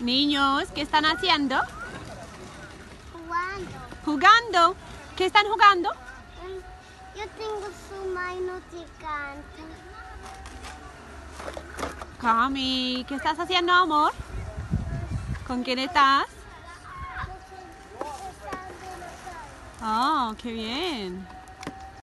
Niños, ¿qué están haciendo? Jugando. Jugando. ¿Qué están jugando? Yo tengo suma y no canto. Cami, ¿qué estás haciendo, amor? ¿Con quién estás? Oh, qué bien.